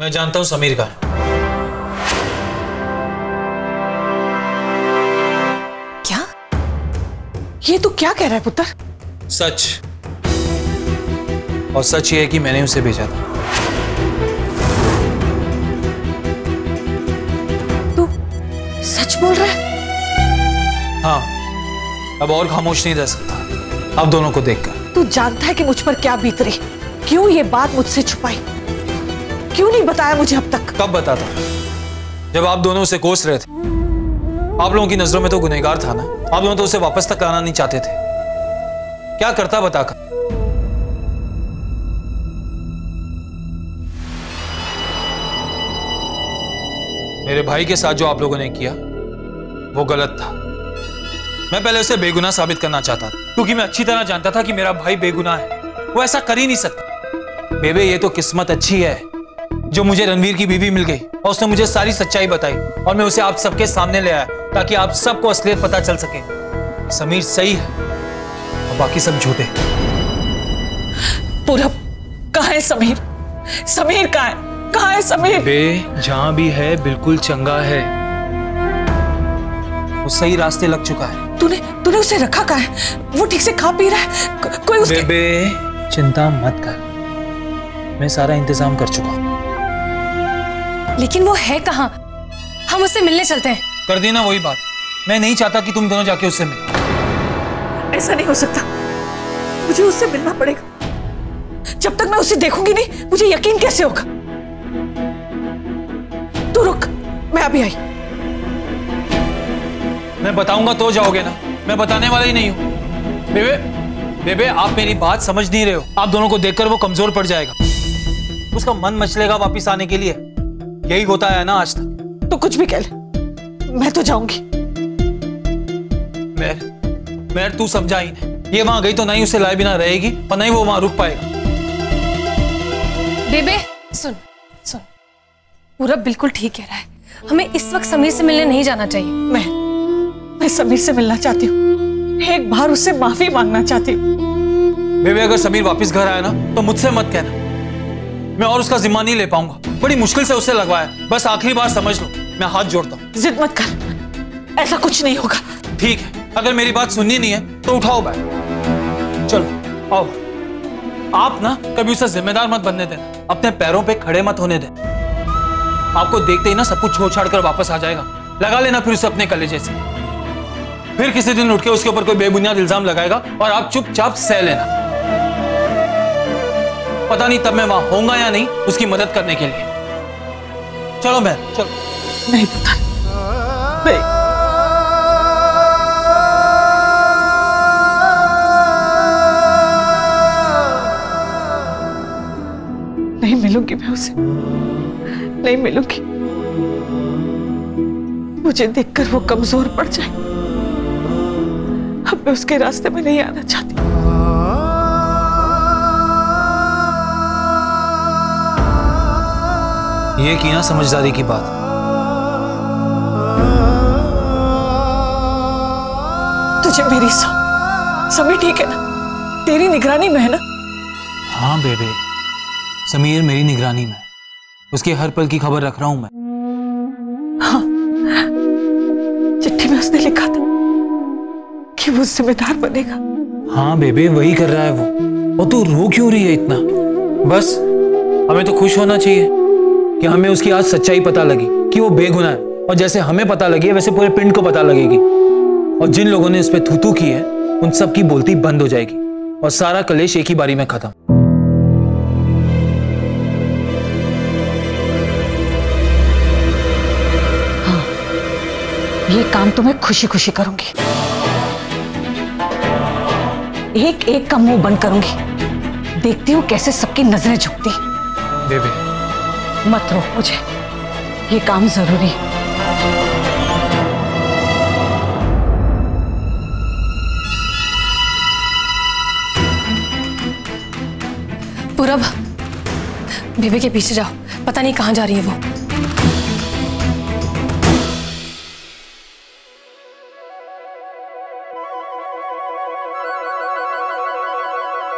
मैं जानता हूँ समीर का। क्या? ये तू क्या कह रहा है पुत्र? सच। और सच ये है कि मैंने उसे भेजा था। तू सच बोल रहा है? हाँ। अब और खामोश नहीं रह सकता। अब दोनों को देखकर। तू जानता है कि मुझ पर क्या बीत रही? क्यों ये बात मुझसे छुपाई? क्यों नहीं बताया मुझे अब तक? कब बताता? जब आप दोनों उसे कोस रहे थे। आप लोगों की नज़रों में तो गुनहगार था ना? आप दोनों तो उसे वापस तक लाना नहीं चाहते थे। क्या करता बताकर? मेरे भाई के साथ जो आप लोगों ने किया, वो गलत था। मैं पहले उसे बेगुनाह साबित करना चाहता था, क्योंकि मैं अच्छी तरह जानता था कि मेरा भाई बेगुनाह है। वो ऐसा कर ही नहीं सकता। बेबे, ये तो किस्मत अच्छी है। जो मुझे रणवीर की बीवी मिल गई और उसने मुझे सारी सच्चाई बताई और मैं उसे आप सबके सामने ले आया ताकि आप सबको असलियत पता चल सके। समीर सही है। और बाकी सब झूठे पूरब कहा है समीर? समीर कहा है? कहा है समीर? बे जहाँ भी है बिल्कुल चंगा है। वो सही रास्ते लग चुका है। तूने तूने उसे रखा कहा है? वो ठीक से खा पी रहा है। को, कोई उसके बेबे चिंता मत कर। मैं सारा इंतज़ाम कर चुका हूँ। लेकिन वो है कहाँ? हम उससे मिलने चलते हैं। कर देना वही बात। मैं नहीं चाहता कि तुम दोनों जाके उससे मिलो। ऐसा नहीं हो सकता। मुझे उससे मिलना पड़ेगा। जब तक मैं उसे देखूँगी नहीं मुझे यकीन कैसे होगा? तू रुक मैं अभी आई। मैं बताऊँगा तो जाओगे ना। मैं बताने वाला ही नहीं हूँ। बेबे बेबे आप मेरी बात समझ नहीं रहे हो। आप दोनों को देखकर वो कमज़ोर पड़ जाएगा। उसका मन मचलेगा वापिस आने के लिए। यही होता है ना आज तक। तो कुछ भी कह ले। मैं तो जाऊँगी। मैं मैं तू समझा ही नहीं। ये वहाँ गई तो नहीं उसे लाए बिना रहेगी और नहीं वो वहाँ रुक पाएगा। बेबे सुन सुन। पूरा बिल्कुल ठीक कह रहा है। हमें इस वक्त समीर से मिलने नहीं जाना चाहिए। मैं मैं समीर से मिलना चाहती हूँ। एक बार उससे माफ़ी मांगना चाहती हूँ। बेबे अगर समीर वापस घर आया ना तो मुझसे मत कहना। मैं और उसका जिम्मा नहीं ले पाऊँगा। बड़ी मुश्किल से उसे लगवाया। बस आखिरी बार समझ लो मैं हाथ जोड़ता हूँ। जिद मत कर। ऐसा कुछ नहीं होगा। ठीक है अगर मेरी बात सुननी नहीं है तो उठाओ बैग। चलो आओ। आप ना कभी उसे जिम्मेदार मत बनने देना। अपने पैरों पे खड़े मत होने देना। आपको देखते ही ना सब कुछ छोड़ छाड़ कर वापस आ जाएगा। लगा लेना फिर उसे अपने कलेजे से फिर किसी दिन उठ के उसके ऊपर कोई बेबुनियाद इल्ज़ाम लगाएगा और आप चुपचाप सह लेना। पता नहीं तब मैं वहाँ होऊँगा या नहीं उसकी मदद करने के लिए। चलो मैं चलो। नहीं पता। नहीं। नहीं मिलूँगी मैं उसे। नहीं मिलूँगी। मुझे देखकर वो कमज़ोर पड़ जाए। अब मैं उसके रास्ते में नहीं आना चाहती। ये की ना समझदारी की बात। तुझे मेरी सौ सभी ठीक है ना? तेरी निगरानी में है ना? हाँ बेबे। समीर मेरी निगरानी में उसके हर पल की खबर रख रहा हूँ मैं। हाँ। चिट्ठी में उसने लिखा था कि वो जिम्मेदार बनेगा। हाँ बेबे वही कर रहा है वो। और तू रो क्यों रही है इतना? बस हमें तो खुश होना चाहिए। कि हमें उसकी आज सच्चाई पता लगी कि वो बेगुनाह है। और जैसे हमें पता लगी है वैसे पूरे पिंड को पता लगेगी। और जिन लोगों ने इस पे थूतू की है उन सब की बोलती बंद हो जाएगी। और सारा कलेश एक ही बारी में खत्म। ये काम तो मैं खुशी खुशी करूँगी। एक एक का मुँह बंद करूँगी। देखती हूँ कैसे सबकी नज़रें झुकती। बेबे मत रोक मुझे। ये काम ज़रूरी है। पूरब बेबे के पीछे जाओ। पता नहीं कहाँ जा रही है वो।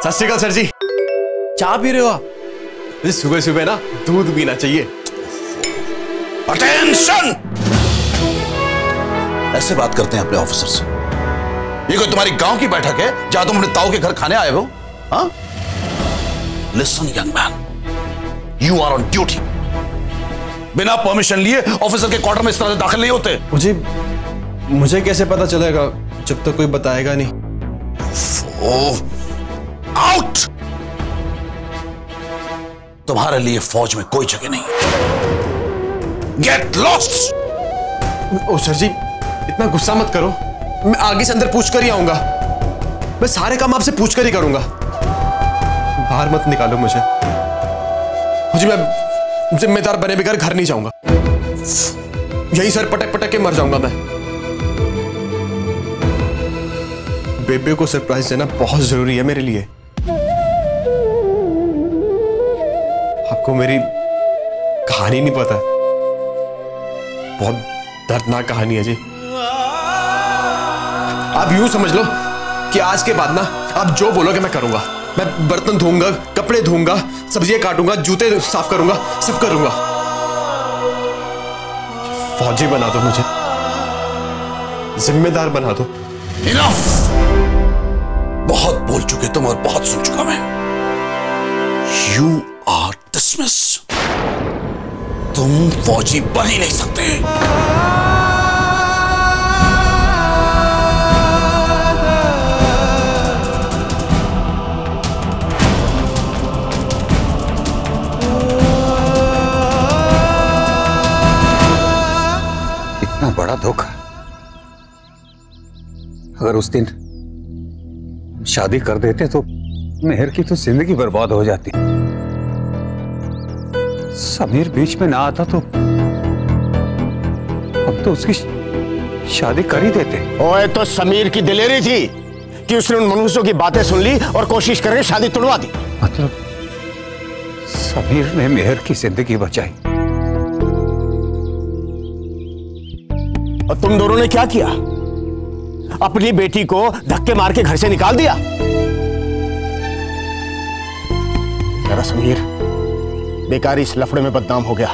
सत श्रीकाल सर जी। चाय पी रहे हो आप? सुबह सुबह ना दूध पीना चाहिए। अटेंशन ऐसे बात करते हैं अपने ऑफिसर से ये कोई तुम्हारी गाँव की बैठक है जहाँ तुम अपने ताऊ के घर खाने आए हो? हाँ? Listen young man you are on duty बिना परमिशन लिए ऑफिसर के क्वार्टर में इस तरह से दाखिल नहीं होते। मुझे मुझे कैसे पता चलेगा जब तक तो कोई बताएगा नहीं? आउट तुम्हारे लिए फौज में कोई जगह नहीं गेट लॉस्ट ओ, सर जी, इतना गुस्सा मत करो। मैं आगे से अंदर पूछ कर ही आऊँगा। मैं सारे काम आपसे पूछ कर ही करूँगा। बाहर मत निकालो मुझे। मुझे, मैं जिम्मेदार बने बगैर घर नहीं जाऊँगा। यही सर पटक पटक के मर जाऊँगा मैं। बेबे को सरप्राइज़ देना बहुत ज़रूरी है मेरे लिए। आपको मेरी कहानी नहीं पता। बहुत दर्दनाक कहानी है जी। आप यूँ समझ लो कि आज के बाद ना आप जो बोलोगे मैं करूँगा। मैं बर्तन धोऊँगा, कपड़े धोऊँगा, सब्ज़ियाँ काटूँगा, जूते साफ़ करूँगा, सब करूँगा। फौजी बना दो मुझे। जिम्मेदार बना दो। इनफ बहुत बोल चुके तुम और बहुत सुन चुका मैं। यू आर डिसमिस तुम फौजी बन ही नहीं सकते। इतना बड़ा धोखा। अगर उस दिन शादी कर देते तो मेहर की तो ज़िंदगी बर्बाद हो जाती। समीर बीच में ना आता तो अब तो उसकी शादी कर ही देते। ओए तो समीर की दिलेरी थी कि उसने उन मनुष्यों की बातें सुन ली और कोशिश करके शादी तुड़वा दी। मतलब समीर ने मेहर की ज़िंदगी बचाई। और तुम दोनों ने क्या किया? अपनी बेटी को धक्के मार के घर से निकाल दिया? जरा समीर बेकारी इस लफड़े में बदनाम हो गया।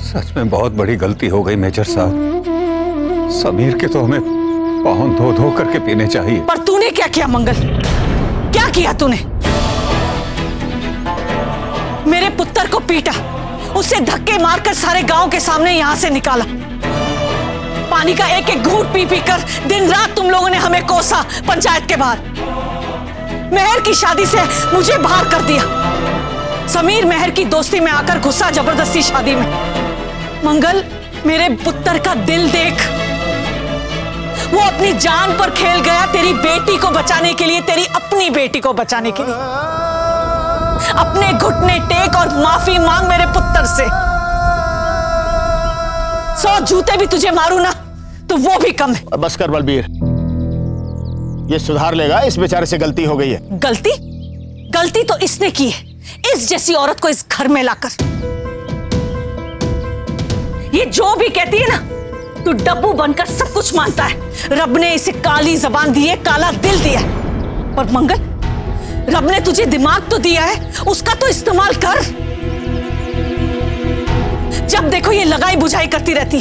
सच में बहुत बड़ी गलती हो गई मेजर साहब। समीर के तो हमें पाउन धो धो करके पीने चाहिए। पर तूने क्या किया मंगल? क्या किया तूने? मेरे पुत्र को पीटा उसे धक्के मारकर सारे गाँव के सामने यहाँ से निकाला। पानी का एक एक घूट पी पी कर दिन रात तुम लोगों ने हमें कोसा पंचायत के बाहर। मेहर की शादी से मुझे बाहर कर दिया। समीर मेहर की दोस्ती में आकर घुसा ज़बरदस्ती शादी में। मंगल मेरे पुत्र का दिल देख। वो अपनी जान पर खेल गया तेरी बेटी को बचाने के लिए तेरी अपनी बेटी को बचाने के लिए। अपने घुटने टेक और माफ़ी मांग मेरे पुत्र से। सौ जूते भी तुझे मारू ना तो वो भी कम है। बस कर बलबीर। ये सुधार लेगा इस बेचारे से गलती हो गई है। गलती? गलती तो इसने की है। इस जैसी औरत को इस घर में लाकर। ये जो भी कहती है ना, तू डब्बू बनकर सब कुछ मानता है। रब ने इसे काली जबान दी है, काला दिल दिया पर मंगल, रब ने तुझे दिमाग तो दिया है, उसका तो इस्तेमाल कर। जब देखो ये लगाई बुझाई करती रहती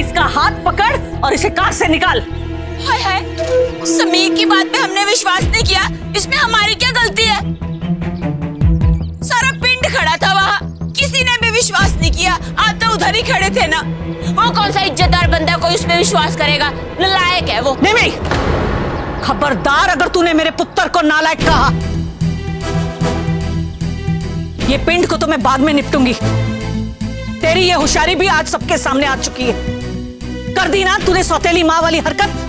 इसका हाथ पकड़ और इसे कार से निकाल। हाय हाय, समीर की बात विश्वास नहीं किया, इसमें हमारी क्या गलती है? सारा पिंड खड़ा था वहाँ। किसी ने भी विश्वास नहीं किया। आप तो उधर ही खड़े थे ना। वो कौन सा इज्जतदार बंदा कोई उस पे विश्वास करेगा? नालायक है वो। निमी खबरदार अगर तूने मेरे पुत्र को नालायक कहा, ये पिंड को तो मैं बाद में निपटूँगी। तेरी ये होशियारी भी आज सबके सामने आ चुकी है। कर दी ना तूने सौतेली माँ वाली हरकत।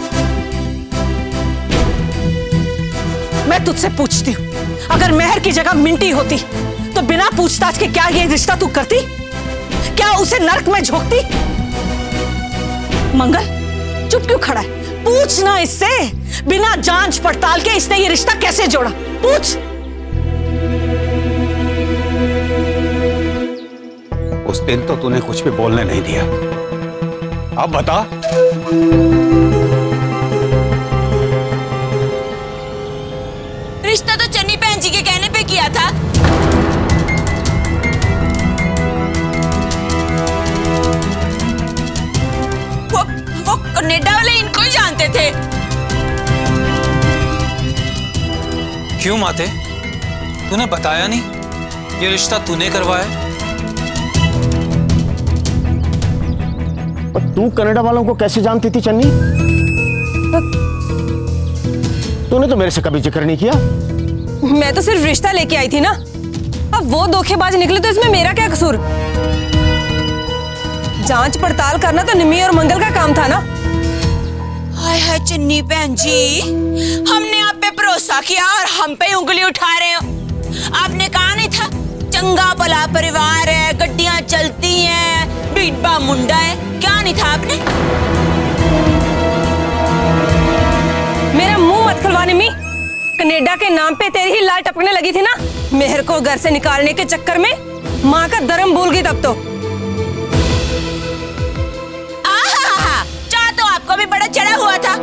मैं तुझसे पूछती हूँ, अगर मेहर की जगह मिंटी होती तो बिना पूछताछ के क्या ये रिश्ता तू करती? क्या उसे नरक में झोंकती? मंगल, चुप क्यों खड़ा है? पूछना इससे। बिना जाँच पड़ताल के इसने ये रिश्ता कैसे जोड़ा? पूछ। उस दिन तो तूने कुछ भी बोलने नहीं दिया। अब बता। थे वाले इनको ही जानते थे? क्यों माते? तूने बताया नहीं? ये रिश्ता तूने करवाया? पर तू कनाडा वालों को कैसे जानती थी चन्नी? तूने तो मेरे से कभी ज़िक्र नहीं किया। मैं तो सिर्फ़ रिश्ता लेके आई थी ना। अब वो धोखेबाज निकले तो इसमें मेरा क्या कसूर? जाँच पड़ताल करना तो निमी और मंगल का काम था ना? हाय हाय चन्नी बहन जी। हमने आप पे भरोसा किया और हम पे उंगली उठा रहे हो। आपने कहा नहीं था, चंगा भला परिवार है, गड्डियाँ चलती हैं बीटबा मुंडा है। क्या नहीं था आपने? मेरा मुँह मत खुलवा निमी कनेडा के नाम पे तेरी ही लाल टपकने लगी थी ना? मेहर को घर से निकालने के चक्कर में माँ का धर्म भूल गई तब तो। हुआ था।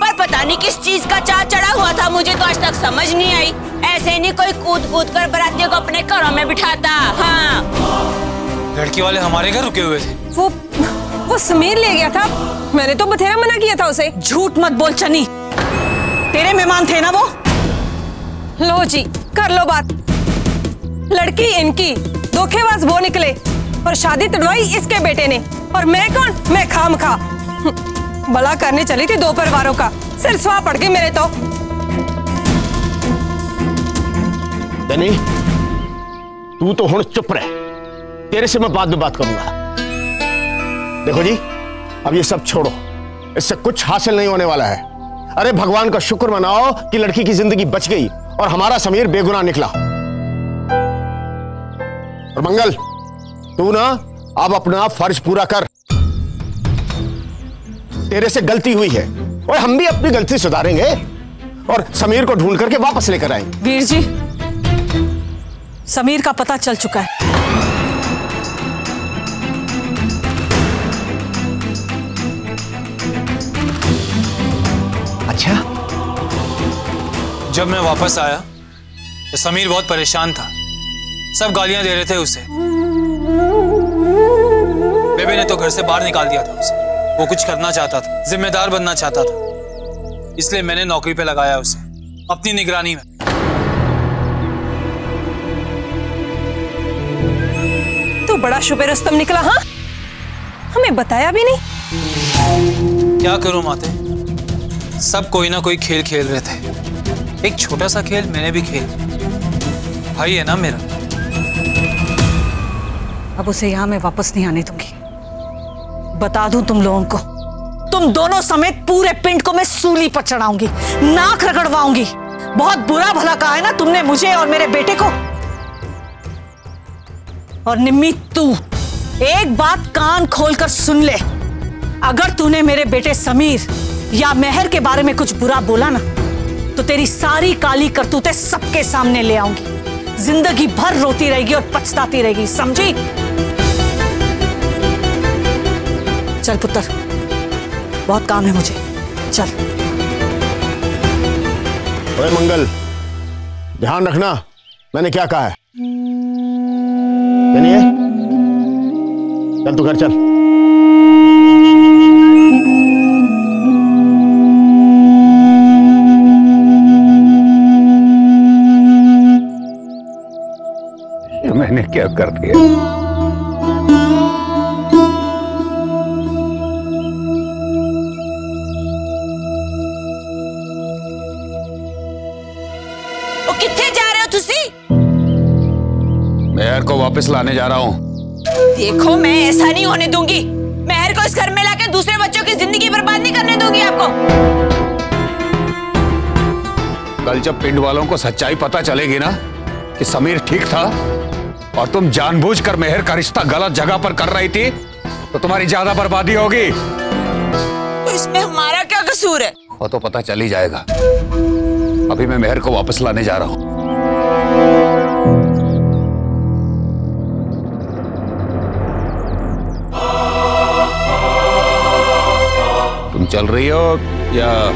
पर पता नहीं किस चीज़ का चाह चढ़ा हुआ था मुझे तो आज तक समझ नहीं आई। ऐसे नहीं कोई कूद कूद कर बरातियों को अपने घरों में बिठाता। हाँ। लड़की वाले हमारे घर रुके हुए थे। वो वो समीर ले गया था। मैंने तो बथेरा मना किया था उसे। झूठ मत बोल चनी तेरे मेहमान थे ना वो? लो जी कर लो बात। लड़की इनकी धोखेबाज वो निकले। और शादी तड़वाई इसके बेटे ने। और मैं कौन? मैं खाम खा भला करने चली थी दो परिवारों का। सिर सुहा पड़ गई मेरे तो। चन्नी तू तो हूँ चुप रह। तेरे से मैं बाद में बात करूँगा। देखो जी, अब ये सब छोड़ो। इससे कुछ हासिल नहीं होने वाला है। अरे भगवान का शुक्र मनाओ कि लड़की की ज़िंदगी बच गई और हमारा समीर बेगुनाह निकला। और मंगल, तू ना, अब अपना फ़र्ज़ पूरा कर। तेरे से गलती हुई है। और हम भी अपनी गलती सुधारेंगे। और समीर को ढूंढ करके वापस लेकर आएँगे वीर जी समीर का पता चल चुका है। अच्छा? जब मैं वापस आया तो समीर बहुत परेशान था। सब गालियाँ दे रहे थे उसे। बेबे ने तो घर से बाहर निकाल दिया था उसे। वो कुछ करना चाहता था जिम्मेदार बनना चाहता था। इसलिए मैंने नौकरी पे लगाया उसे अपनी निगरानी में। तो बड़ा शुभ रस्तम निकला हाँ? हमें बताया भी नहीं। क्या करूँ माते? सब कोई ना कोई खेल खेल रहे थे। एक छोटा सा खेल मैंने भी खेल भाई है ना मेरा? अब उसे यहाँ मैं वापस नहीं आने दूँगी। बता दूँ तुम लोगों को। तुम दोनों समेत पूरे पिंड को मैं सूली पर चढ़ाऊँगी, नाक रगड़वाऊँगी। बहुत बुरा भला कहा है ना तुमने मुझे और मेरे बेटे को। और निम्मी तू, एक बात कान खोलकर सुन ले। अगर तूने मेरे बेटे समीर या मेहर के बारे में कुछ बुरा बोला ना तो तेरी सारी काली करतूतें सबके सामने ले आऊँगी। ज़िंदगी भर रोती रहेगी और पछताती रहेगी, समझी? चल पुत्र। बहुत काम है मुझे। चल। ओए मंगल ध्यान रखना मैंने क्या कहा है? सुनिए चल तू घर चल। मैंने क्या कर दिया? को जा रहा हूँ। देखो मैं ऐसा नहीं होने दूँगी। मेहर को इस घर में लाके दूसरे बच्चों की ज़िंदगी बर्बाद नहीं करने दूँगी आपको। कल जब पिंड वालों को सच्चाई पता चलेगी ना कि समीर ठीक था और तुम जानबूझकर मेहर का रिश्ता गलत जगह पर कर रही थी तो तुम्हारी ज़्यादा बर्बादी होगी। तो इसमें हमारा क्या कसूर है? वो तो पता चल ही जाएगा। अभी मैं मेहर को वापस लाने जा रहा हूँ। चल रही हो या?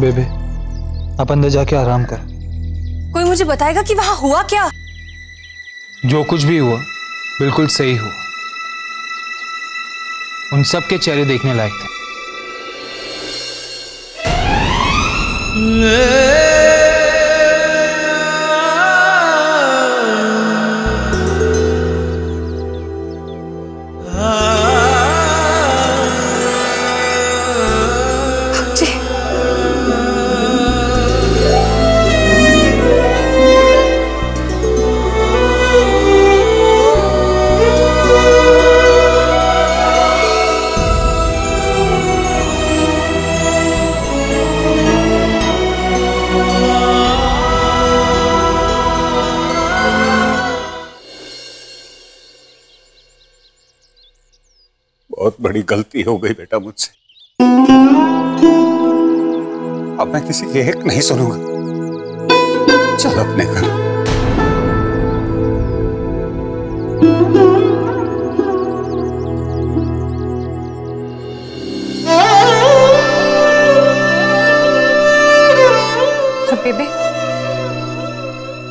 बेबे आप अंदर जाके आराम कर। कोई मुझे बताएगा कि वहाँ हुआ क्या? जो कुछ भी हुआ बिल्कुल सही हुआ। उन सब के चेहरे देखने लायक थे। बड़ी गलती हो गई बेटा मुझसे। अब मैं किसी की एक नहीं सुनूँगा। चल अपने घर। बेबे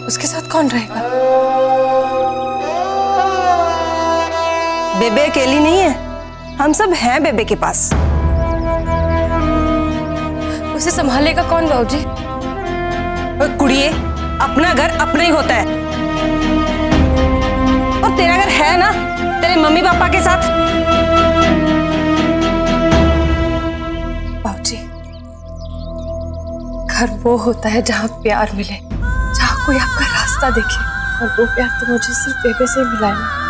उसके साथ कौन रहेगा? बेबे अकेली नहीं है? हम सब हैं बेबे के पास। उसे संभालेगा कौन बाबू जी कुड़िए अपना घर अपना ही होता है। और तेरा घर है ना तेरे मम्मी पापा के साथ? बाबूजी घर वो होता है जहाँ प्यार मिले जहाँ कोई आपका रास्ता देखे। और वो प्यार तो मुझे सिर्फ़ बेबे से मिला है।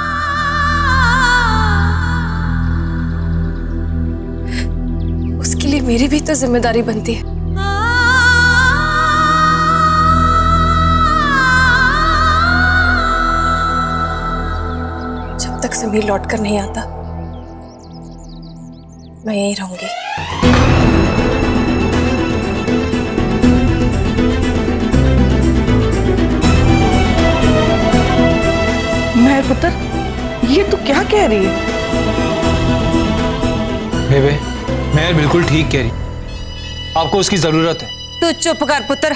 मेरी भी तो ज़िम्मेदारी बनती है। जब तक समीर लौट कर नहीं आता मैं यहीं रहूँगी। पुत्र ये तू क्या कह रही है? बेबे मैं बिल्कुल ठीक कह रही। आपको उसकी ज़रूरत है। तू चुप कर पुत्र।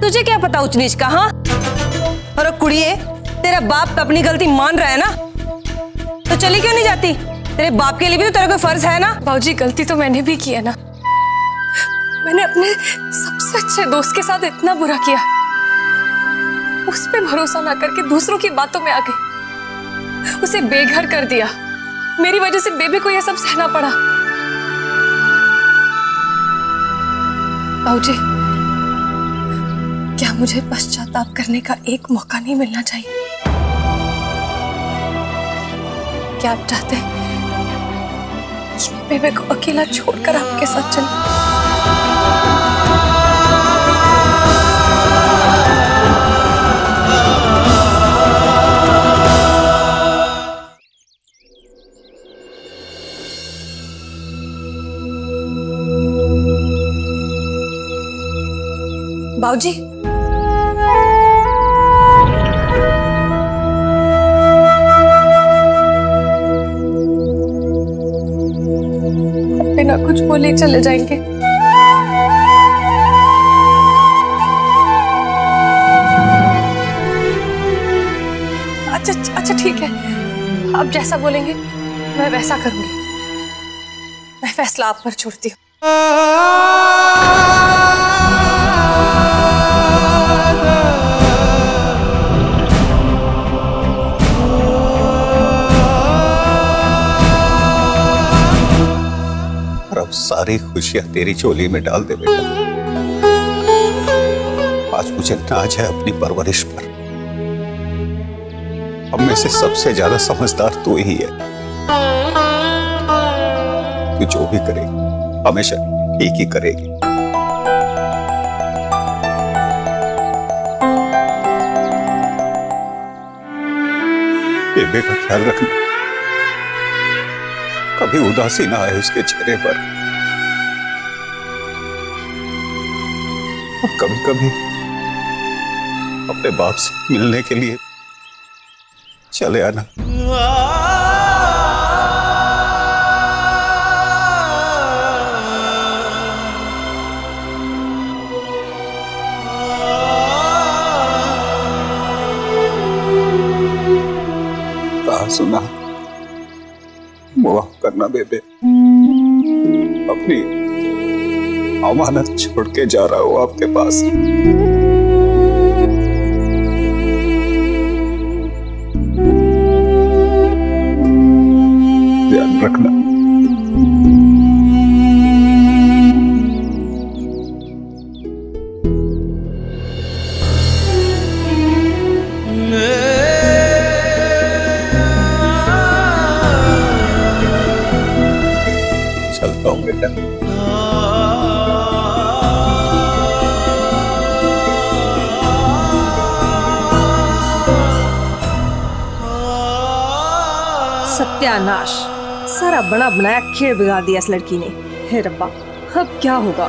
तुझे क्या पता उच नीच का हाँ? और कुड़िए तेरा बाप तो अपनी गलती मान रहा है ना? तो चली क्यों नहीं जाती? तेरे बाप के लिए भी तो तेरा कोई फ़र्ज़ है ना? भाजी गलती तो मैंने भी की है ना। मैंने अपने सबसे अच्छे दोस्त के साथ इतना बुरा किया। उस पे भरोसा ना करके दूसरों की बातों में आ गई। उसे बेघर कर दिया। मेरी वजह से बेबी को यह सब सहना पड़ा। बाबूजी, क्या मुझे पश्चाताप करने का एक मौका नहीं मिलना चाहिए? क्या आप चाहते हैं कि बेबे को अकेला छोड़कर आपके साथ चलूँ? बाबूजी। बिना कुछ बोले चले जाएँगे। अच्छा अच्छा ठीक है। आप जैसा बोलेंगे, मैं वैसा करूँगी। मैं फैसला आप पर छोड़ती हूँ। सारी खुशियाँ तेरी चोली में डाल दे बेटा। आज मुझे नाज है अपनी परवरिश पर। हम में से सबसे ज़्यादा समझदार तू ही है। तू जो भी करेगी, हमेशा ठीक ही करेगी। का ख्याल रखना। कभी उदासी ना आए उसके चेहरे पर। और कभी कभी अपने बाप से मिलने के लिए चले आना। सुना, मुआफ करना बेबे। अपनी अमानत छोड़ के जा रहा हूँ आपके पास। बना बनाया खेल बिगाड़ दिया इस लड़की ने। हे रब्बा अब क्या होगा?